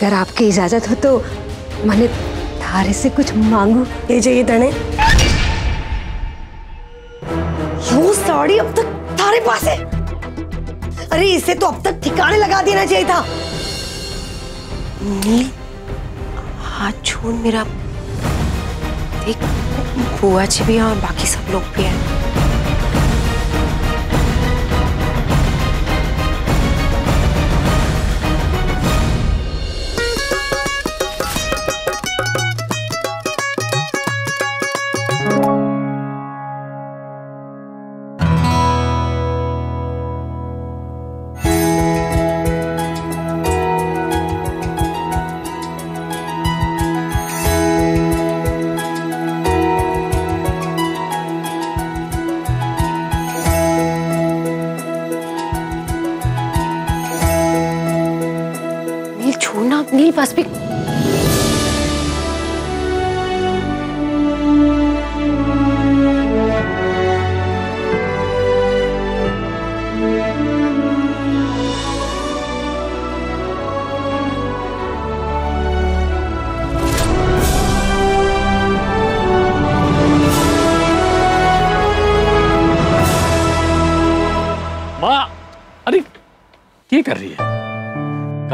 अगर आपकी इजाज़त हो तो मैंने थारे से कुछ मांगू। ये चाहिए तने वो साड़ी अब तक थारे पास है। अरे, इसे तो अब तक ठिकाने लगा देना चाहिए था। नील, हाथ छोड़ मेरा। देख बुआ जी भी हैं और बाकी सब लोग भी हैं।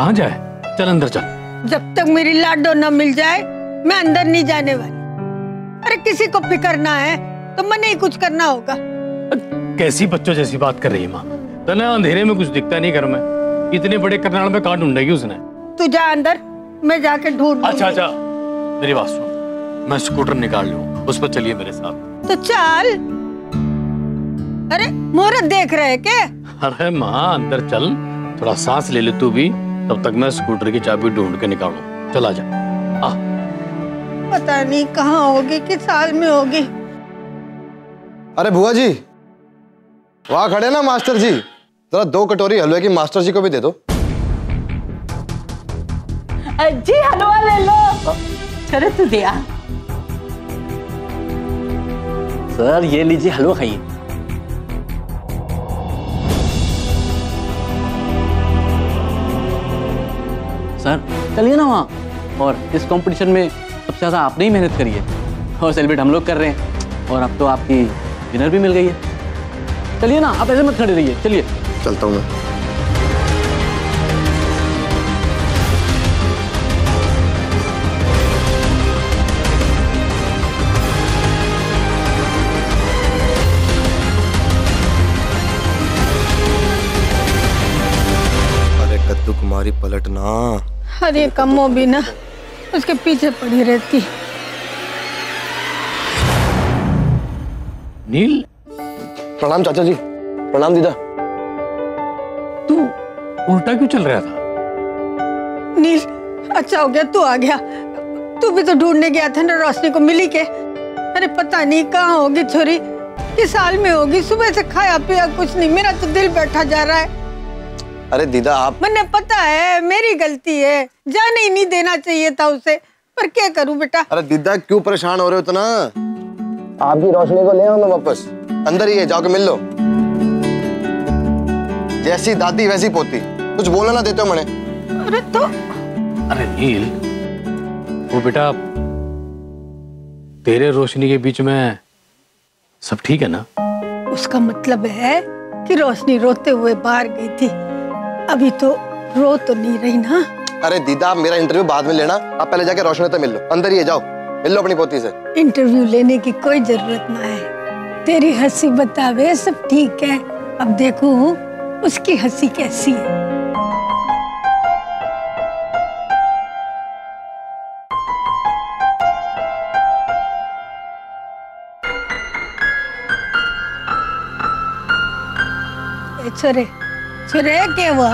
कहाँ जाए? चल अंदर चल। जब तक मेरी लाडो न मिल जाए मैं अंदर नहीं जाने वाली। अरे किसी को फिकरना है तो मने ही कुछ करना होगा। कैसी बच्चों जैसी बात कर रही है माँ? तना अंधेरे में कुछ दिखता नहीं घर में। इतने बड़े करनाल में कहाँ ढूंढेगी उसने? तू जा अंदर मैं जाके ढूंढ अच्छा अच्छा। मेरी बात सुन। मैं स्कूटर निकाल लू उस पर चलिए मेरे साथ। तो चल। अरे मुहूर्त देख रहे के अरे माँ अंदर चल। थोड़ा सांस ले ले तू भी। तब तक मैं स्कूटर की चाबी ढूंढ के निकालू। चला जा। आ। पता नहीं कहाँ होगी किस साल में होगी। अरे बुआ जी वहाँ खड़े ना मास्टर जी। जरा दो कटोरी हलवे की मास्टर जी को भी दे दो। जी हलवा ले लो। चलो तू दिया सर ये लीजिए हलवा खाइए। सर, चलिए ना वहाँ। और इस कंपटीशन में सबसे ज़्यादा आपने ही मेहनत करी है। और सेलिब्रेट हम लोग कर रहे हैं। और अब तो आपकी डिनर भी मिल गई है। चलिए ना, आप ऐसे मत खड़े रहिए, चलिए। चलता हूँ मैं। अरे कमो भी ना उसके पीछे पड़ी रहती। नील? प्रणाम चाचा जी। प्रणाम दीदा। तू उल्टा क्यों चल रहा था? नील अच्छा हो गया तू आ गया। तू भी तो ढूँढने गया था ना रोशनी को मिली के। अरे पता नहीं कहाँ होगी छोरी। किस साल में होगी सुबह से खाया पिया कुछ नहीं मेरा तो दिल बैठा जा रहा है। अरे दीदा आप मैंने पता है मेरी गलती है। जाने ही नहीं देना चाहिए था उसे। पर क्या करूँ बेटा? अरे दीदा क्यों परेशान हो रहे हो इतना? आपकी रोशनी को ले आओ ना वापस। अंदर ही है जाके मिल लो। जैसी दादी वैसी पोती। कुछ बोलना ना देते हो मने। अरे तो अरे नील वो बेटा तेरे रोशनी के बीच में सब ठीक है ना? उसका मतलब है कि रोशनी रोते हुए बाहर गई थी। अभी तो रो तो नहीं रही ना। अरे दीदा आप मेरा इंटरव्यू बाद में लेना। आप पहले जाके रोशनी से मिल लो। अंदर ही जाओ। मिल लो अपनी पोती से। इंटरव्यू लेने की कोई ज़रूरत ना है। तेरी हँसी बतावे सब ठीक है। अब देखू उसकी हँसी कैसी है। छोरे छोरे क्या हुआ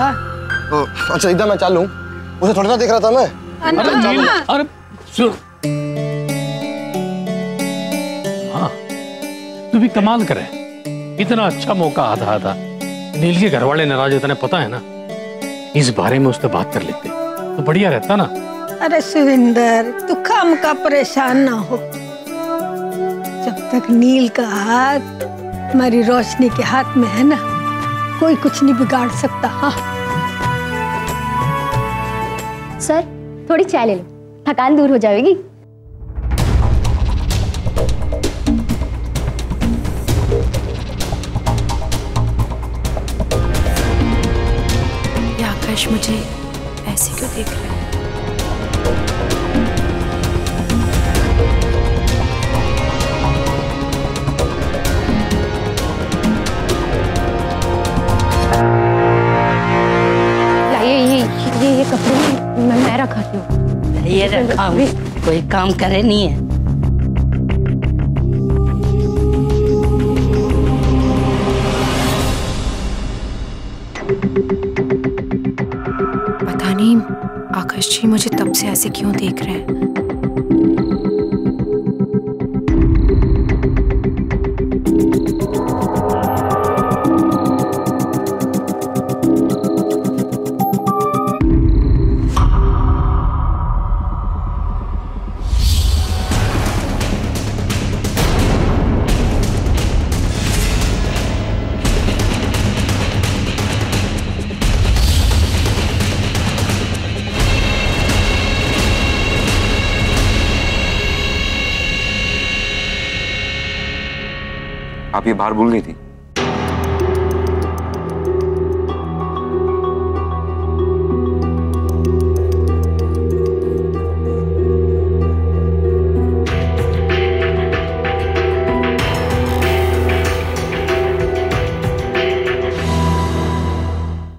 अच्छा दीदा मैं चालू उसे थोड़ा सा देख रहा था मैं। अरे नील अरे सुन। हाँ तू भी कमाल करे। इतना अच्छा मौका आता था नील के घर वाले नाराज़ होते पता है ना? इस बारे में उससे बात कर लेते। तो बढ़िया रहता ना? अरे सुविंदर तू खाम का परेशान ना हो। जब तक नील का हाथ हमारी रोशनी के हाथ में है ना कोई कुछ नहीं बिगाड़ सकता हाँ। सर थोड़ी चाय ले लो। थकान दूर हो जाएगी। आकाश मुझे ऐसे क्यों देख रहा है? कपड़े मैं मैं रखाती हूँ। ये रखा हूँ कोई काम करे नहीं है। पता नहीं आकाश जी मुझे तब से ऐसे क्यों देख रहे हैं? बाहर भूल गई थी।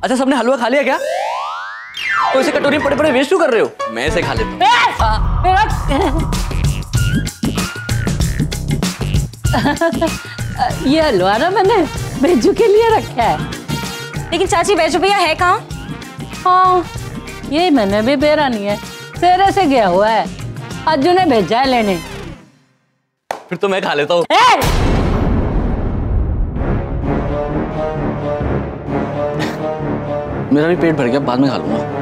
अच्छा सबने हलवा खा लिया क्या? तो इसे कटोरी में पड़े पड़े वेस्ट क्यों कर रहे हो? मैं इसे खा लेता हूँ। ये हलवा ना मैंने बेजू के लिए रखा है। लेकिन चाची बैजू भैया है कहाँ? हाँ ये मैंने भी बेरा नहीं है तेरे से गया हुआ है। अज्जू ने भेजा है लेने। फिर तो मैं खा लेता हूँ। मेरा भी पेट भर गया बाद में खा लूँगा।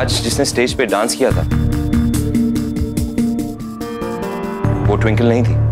आज जिसने स्टेज पे डांस किया था वो ट्विंकल नहीं थी।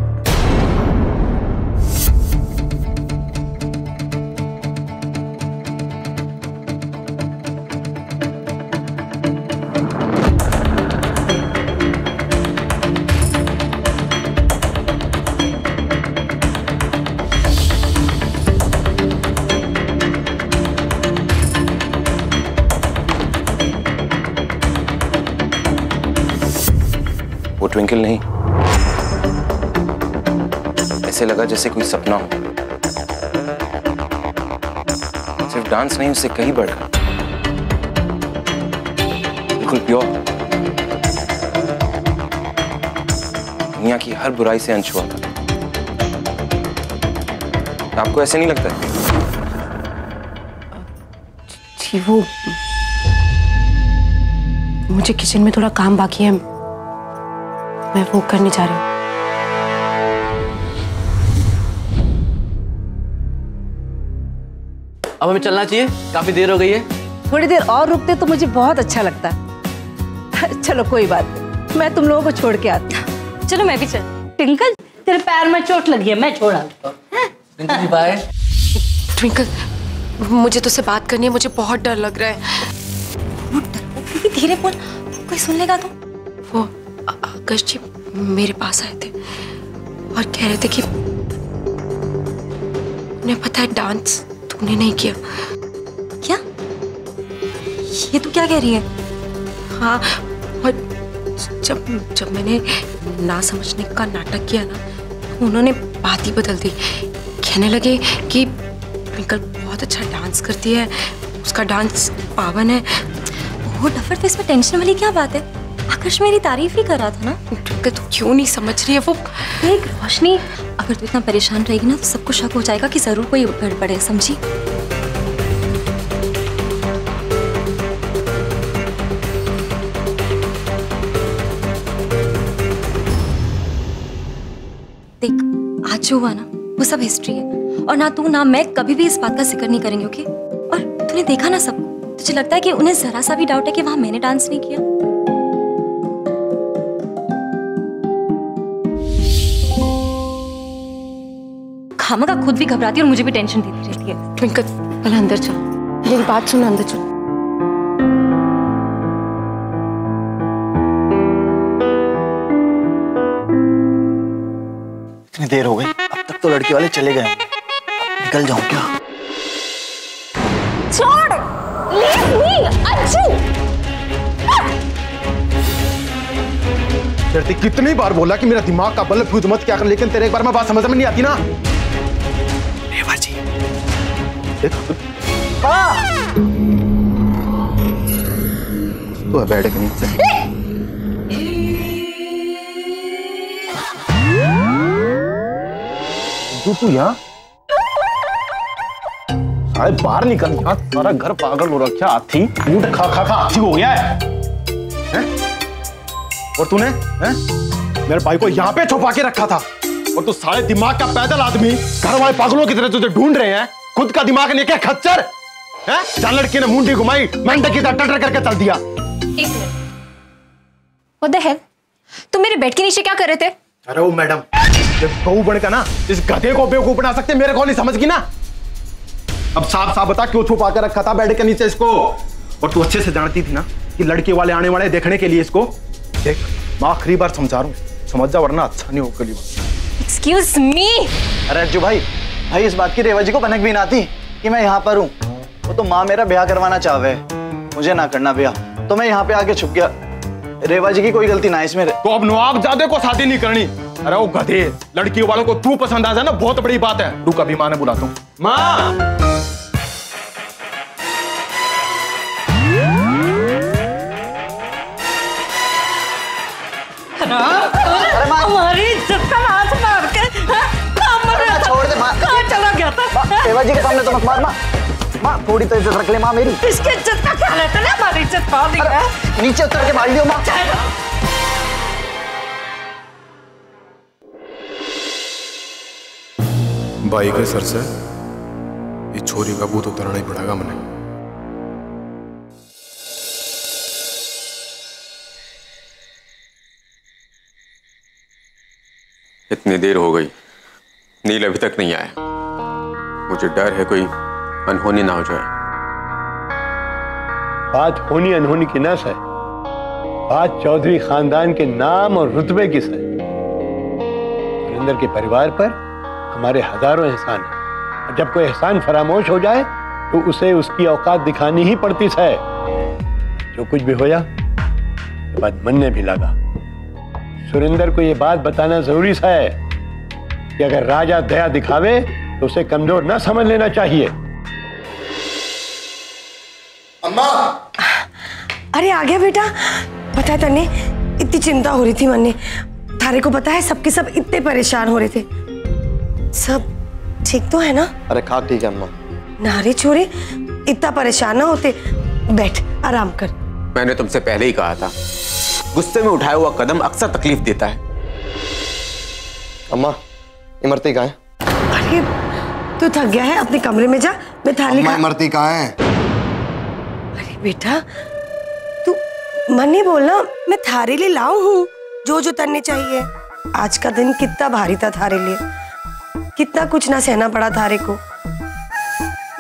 ऐसे लगा जैसे कोई सपना हो। सिर्फ़ डांस नहीं, उससे कहीं बढ़कर बिल्कुल प्योर दुनिया की हर बुराई से अनछुआ था। आपको ऐसे नहीं लगता? जी, वो मुझे किचन में थोड़ा काम बाकी है। मैं वो करने जा रही हूँ। अब हमें चलना चाहिए। काफ़ी देर हो गई है। थोड़ी देर और रुकते तो मुझे बहुत अच्छा लगता। चलो कोई बात नहीं। मैं तुम लोगों को छोड़ के आती हूँ। चलो मैं भी चल। ट्विंकल तेरे पैर में चोट लगी है मैं छोड़ा रिंकू बाय ट्विंकल मुझे तुझसे बात करनी है मुझे बहुत डर लग रहा है। धीरे बोल। कोई सुन लेगा तो? वो आकाश जी मेरे पास आए थे और कह रहे थे कि उन्हें पता है डांस तुमने नहीं किया। क्या? ये तू क्या कह रही है? हाँ और जब जब मैंने ना समझने का नाटक किया ना तो उन्होंने बात ही बदल दी। कहने लगे कि ट्विंकल बहुत अच्छा डांस करती है, उसका डांस पावन है। वो डफर तो इसमें टेंशन वाली क्या बात है? आकाश मेरी तारीफ़ ही कर रहा था ना। ट्विंकल तू क्यों नहीं समझ रही है वो? एक रोशनी अगर तू इतना परेशान रहेगी ना तो सबको शक हो जाएगा कि ज़रूर कोई गड़बड़ है, समझी? देख, आज जो हुआ ना, वो सब हिस्ट्री है। और ना तू, ना मैं कभी भी इस बात का ज़िक्र नहीं करेंगे ओके और तूने देखा ना सब तुझे लगता है कि उन्हें जरा सा भी डाउट है कि वहाँ मैंने डांस नहीं किया? खामा का खुद भी घबराती है और मुझे भी टेंशन देती रहती है। ट्विंकल पहले अंदर चल। मेरी बात सुन अंदर चल। इतनी देर हो गई। अब तक तो लड़की वाले चले गए निकल जाऊँ क्या? छोड़! लीव मी अच्छू कितनी बार बोला कि मेरा दिमाग का बल्ब फ्यूज मत क्या कर लेकिन तेरे एक बार में बात समझ में नहीं आती ना? तो है बैठ के नीचे तू तू यहाँ? सारे बाहर निकल यहाँ सारा घर पागल हो रखा हाथी। ऊट खा खा खा हाथी हो गया है, हैं? और तूने? मेरे भाई को यहाँ पे छुपा के रखा था। और तू सारे दिमाग का पैदल आदमी घर वाले पागलों की तरह तुझे ढूंढ रहे हैं। खुद का दिमाग नहीं क्या खच्चर हैं? जहाँ लड़की ने मुंडी घुमाई मेंढक की तरह टटर करके चल दिया। एक मिनट। What the hell? तुम मेरे बेड के नीचे क्या कर रहे थे? अरे वो मैडम जब गऊ बन का ना इस गधे को बेवकूफ़ बना सकते मेरे को नहीं समझ गई ना। अब साफ़ साफ़ बता क्यों छुपा के रखा था बेड के नीचे इसको? और तू अच्छे से जानती थी ना कि लड़के वाले आने वाले देखने के लिए इसको? देख मैं आखिरी बार समझा रहा हूँ समझ जा वरना अच्छा नहीं होगा एक्सक्यूज मी अरे अज्जू भाई भाई इस बात की रेवा जी को भनक भी ना आती कि मैं यहाँ पर हूँ। वो तो माँ मेरा ब्याह करवाना चाहे मुझे ना करना ब्याह। तो मैं यहाँ पे आके छुप गया। रेवा जी की कोई गलती ना इसमें। तो अब नवाब जादे को शादी नहीं करनी। अरे वो गधे लड़की वालों को तू पसंद आ जाए ना बहुत बड़ी बात है। रुक अभी माँ ने बुलाता हूँ। माँ! हमारी था माँ, रेवा जी के सामने तो मत मार माँ थोड़ी तो इज़्ज़त रख ले माँ मेरी। इसकी इज़्ज़त का क्या लेते ना? हमारी इज़्ज़त कौन दी नीचे उतर के मार लियो माँ। बाई के सर से ये छोरी का भूत उतरना ही पड़ेगा मैंने। इतनी देर हो गई नील अभी तक नहीं आया। मुझे डर है कोई अनहोनी ना हो जाए। बात होनी अनहोनी की न है बात चौधरी खानदान के नाम और रुतबे की है सुरेंद्र के परिवार पर हमारे हज़ारों एहसान है। और जब कोई एहसान फरामोश हो जाए तो उसे उसकी औकात दिखानी ही पड़ती है जो कुछ भी होया ये बात मन ने भी लगा। सुरेंद्र को यह बात बताना ज़रूरी है कि अगर राजा दया दिखावे तो उसे कमज़ोर न समझ लेना चाहिए। अम्मा! अरे आ गया बेटा। पता है तन्ने इतनी चिंता हो रही थी मन ने। थारे को पता है सबके सब इतने परेशान हो रहे थे। सब ठीक तो है ना? अरे खा ठीक है अम्मा। नारे छोरे इतना परेशान ना होते। बैठ आराम कर। मैंने तुमसे पहले ही कहा था गुस्से में उठाया हुआ कदम अक्सर तकलीफ़ देता है। अम्मा इमरती कहाँ है? अरे तू थक गया है अपने कमरे में जा। मैं थाली खा इमरती कहाँ है? अरे बेटा तू मन नहीं बोलना मैं थारे लिए लाऊ हूँ जो जो तरने चाहिए। आज का दिन कितना भारी था थारे लिए। कितना कुछ ना सहना पड़ा थारे को।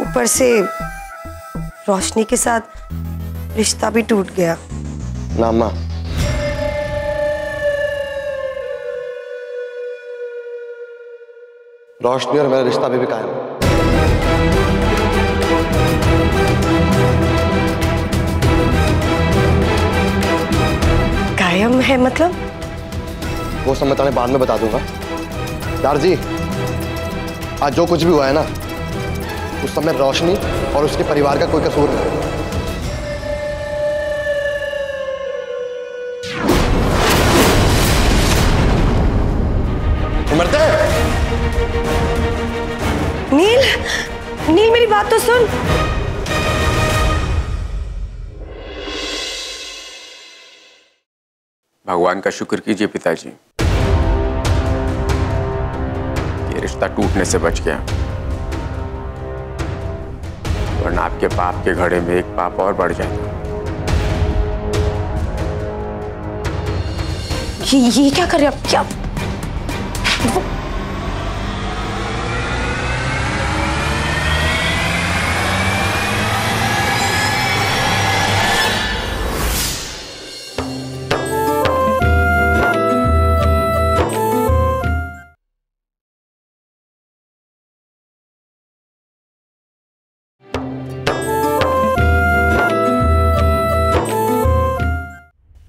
ऊपर से रोशनी के साथ रिश्ता भी टूट गया। ना। अम्मा रोशनी और मेरा रिश्ता अभी भी कायम है। कायम है मतलब? वो सब मैं तुम्हें बाद में बता दूँगा। यार जी आज जो कुछ भी हुआ है ना उस समय रोशनी और उसके परिवार का कोई कसूर नहीं। इमरते नील नील मेरी बात तो सुन। भगवान का शुक्र कीजिए पिताजी। ये रिश्ता टूटने से बच गया। वरना आपके पाप के घड़े में एक पाप और बढ़ जाता। ये ये क्या कर रहे हो आप? क्या?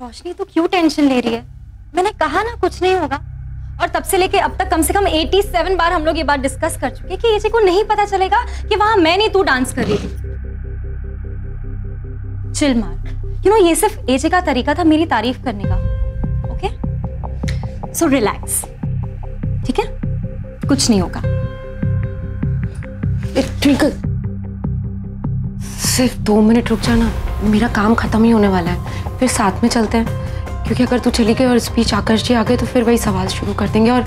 रोशनी, तू क्यों टेंशन ले रही है? मैंने कहा ना कुछ नहीं होगा। और तब से लेके अब तक कम से कम 87 बार हम लोग ये बात डिस्कस कर चुके कि एजे को नहीं पता चलेगा कि वहाँ मैं नहीं, तू डांस कर रही थी चिल मार यू नो ये सिर्फ़ एजे का तरीका था मेरी तारीफ़ करने का। ओके सो रिलैक्स ठीक है? कुछ नहीं होगा। ट्विंकल सिर्फ़ दो मिनट रुक जाना। मेरा काम खत्म ही होने वाला है। फिर साथ में चलते हैं। क्योंकि अगर तू चली गई और स्पीच आकर्ष जी आ गए तो फिर वही सवाल शुरू कर देंगे और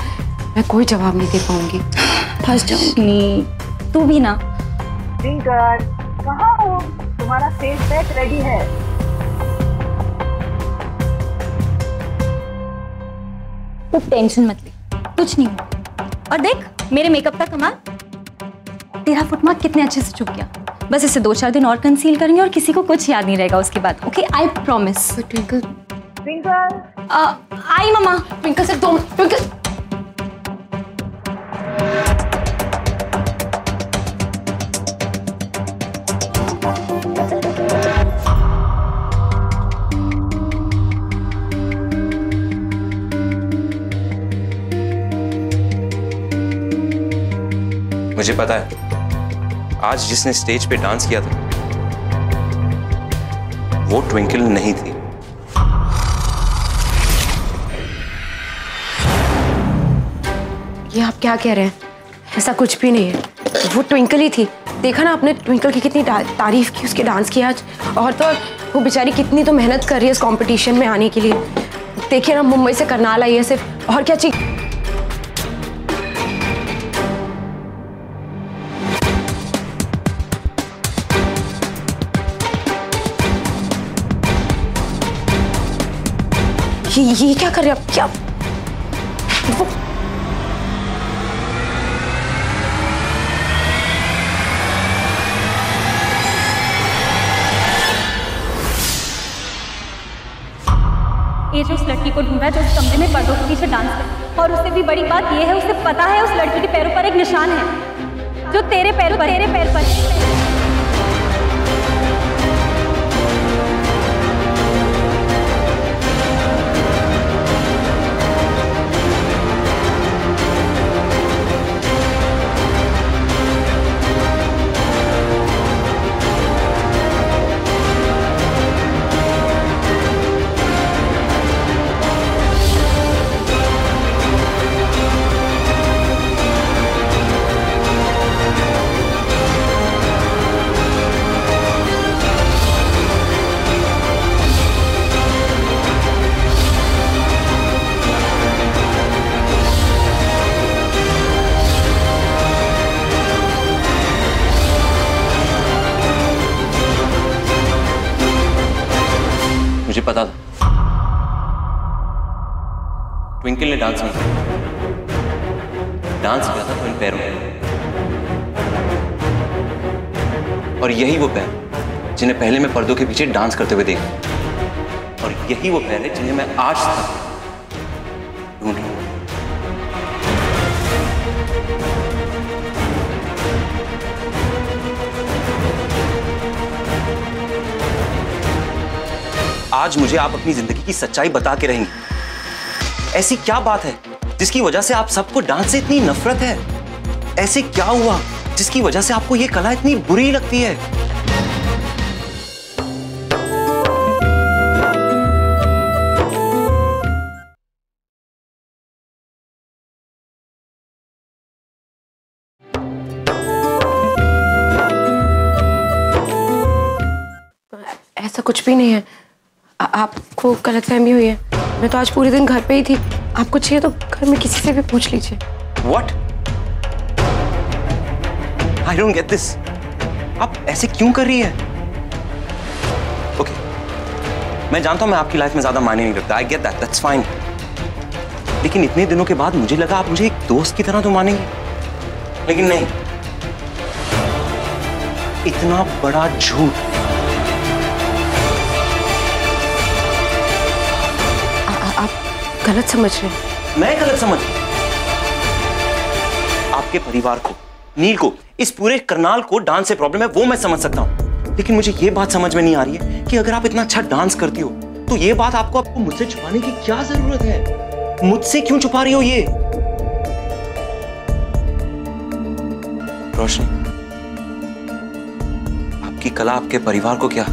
मैं कोई जवाब नहीं दे पाऊँगी। फंस जाऊँगी। तू भी ना। ट्विंकल कहाँ हो? तुम्हारा फेस पैक रेडी है। तू टेंशन मत ले। कुछ नहीं और देख मेरे मेकअप का कमाल। तेरा फुटमार्क कितने अच्छे से चुप गया। बस इसे दो चार दिन और कंसील करेंगे और किसी को कुछ याद नहीं रहेगा उसके बाद okay I promise Twinkle Twinkle आई मम्मा। ट्विंकल से दो ट्विंकल मुझे पता है। आज जिसने स्टेज पे डांस किया था, वो ट्विंकल नहीं थी। ये आप क्या कह रहे हैं? ऐसा कुछ भी नहीं है। वो ट्विंकल ही थी। देखा ना आपने, ट्विंकल की कितनी तारीफ़ की, उसके डांस की आज। और तो वो बेचारी कितनी तो मेहनत कर रही है इस कंपटीशन में आने के लिए। देखिए ना, मुंबई से करनाल आई है सिर्फ़। और क्या चीज़ ये ये क्या कर रहे आप? क्या वो ये जो उस लड़की को ढूंढ है, जो उस कमरे में पर्दों के पीछे डांस कर और उससे भी बड़ी बात ये है, उसे पता है उस लड़की के पैरों पर एक निशान है, जो तेरे पैरों पर तेरे पैर पर है। मुझे ट्विंकल ने डांस नहीं किया डांस किया था तो इन पैरों ने और यही वो पैर जिन्हें पहले मैं पर्दों के पीछे डांस करते हुए देखा। और यही वो पैर है जिन्हें मैं आज तक ढूंढ रहा आज मुझे आप अपनी ज़िंदगी की सच्चाई बता के रहेंगे। ऐसी क्या बात है, जिसकी वजह से आप सबको डांस से इतनी नफरत है? ऐसे क्या हुआ, जिसकी वजह से आपको ये कला इतनी बुरी लगती है? ऐसा कुछ भी नहीं है। आपको गलतफहमी हुई है। मैं तो आज पूरे दिन घर पे ही थी। आपको चाहिए तो घर में किसी से भी पूछ लीजिए। What I don't get this आप ऐसे क्यों कर रही है? ओके मैं जानता हूँ मैं आपकी लाइफ में ज़्यादा मायने नहीं रखता। I get that that's fine लेकिन इतने दिनों के बाद मुझे लगा आप मुझे एक दोस्त की तरह तो मानेंगे। लेकिन नहीं। इतना बड़ा झूठ गलत समझ रहे मैं गलत समझ आपके परिवार को, नील को, इस पूरे करनाल को डांस से प्रॉब्लम है, वो मैं समझ सकता हूँ। लेकिन मुझे ये बात समझ में नहीं आ रही है कि अगर आप इतना अच्छा डांस करती हो तो ये बात आपको आपको मुझसे छुपाने की क्या ज़रूरत है? मुझसे क्यों छुपा रही हो ये? रोशनी, आपकी कला आपके परिवार को क्या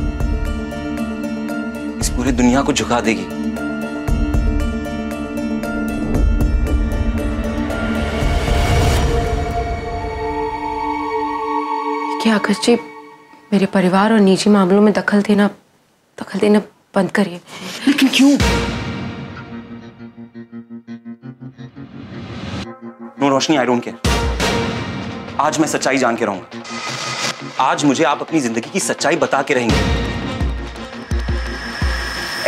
इस पूरी दुनिया को झुका देगी? क्या आकाश जी मेरे परिवार और निजी मामलों में दखल देना दखल देना बंद करिए। लेकिन क्यों? No Roshni I don't care आज मैं सच्चाई जान के रहूँगा। आज मुझे आप अपनी ज़िंदगी की सच्चाई बता के रहेंगे।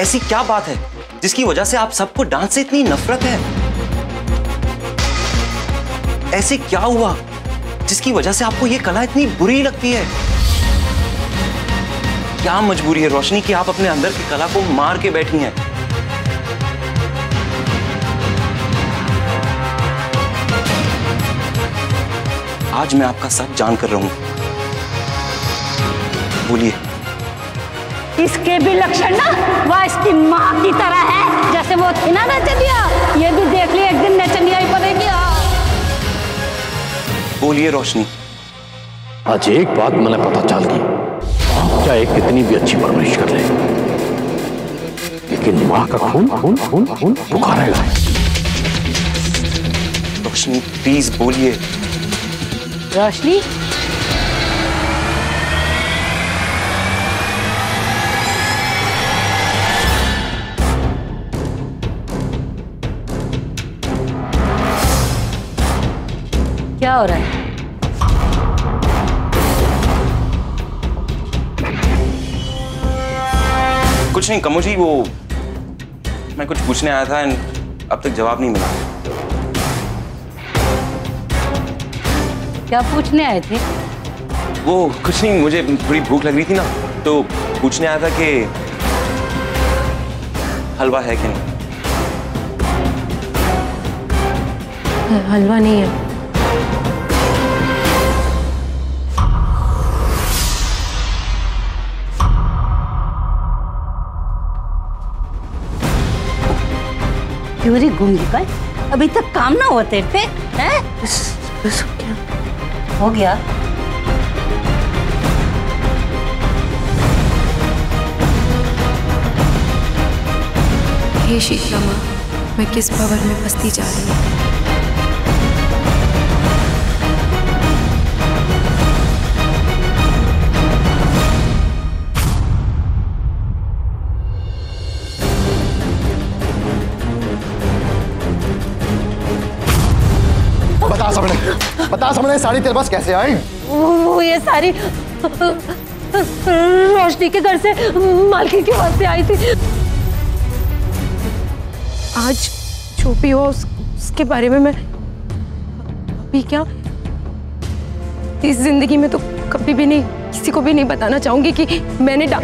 ऐसी क्या बात है जिसकी वजह से आप सबको डांस से इतनी नफरत है? ऐसे क्या हुआ? जिसकी वजह से आपको यह कला इतनी बुरी लगती है। क्या मजबूरी है रोशनी कि आप अपने अंदर की कला को मार के बैठी हैं? आज मैं आपका सच जान कर रहा। हूँ बोलिए। इसके भी लक्षण ना, वह इसकी माँ की तरह है, जैसे वो थी ना नचनिया। ये भी देख लिया एक दिन नचनिया ही बनेगी। बोलिए रोशनी। आज एक बात मैंने पता चल गई आप चाहे कितनी भी अच्छी परवरिश कर ले। लेकिन माँ का खून खून खून खून पुकारेगा रोशनी प्लीज़ बोलिए। रोशनी? क्या हो रहा है? कुछ नहीं कमो जी वो मैं कुछ पूछने आया था एंड अब तक जवाब नहीं मिला। क्या पूछने आए थे? वो कुछ नहीं मुझे थोड़ी भूख लग रही थी ना तो पूछने आया था कि हलवा है कि नहीं? हलवा नहीं है। क्यों रे गूँगी का अभी तक काम ना होते थे हैं? बस बस हो गया हो गया। हे शीतला माँ मैं किस भवन में फंसती जा रही हूँ? बता सबने साड़ी तेरे पास कैसे आई? वो ये सारी रोशनी के घर से मालकिन के पास से आई थी। आज जो भी हुआ उस, उसके बारे में मैं अभी क्या? इस ज़िंदगी में तो कभी भी नहीं किसी को भी नहीं बताना चाहूँगी कि मैंने डा...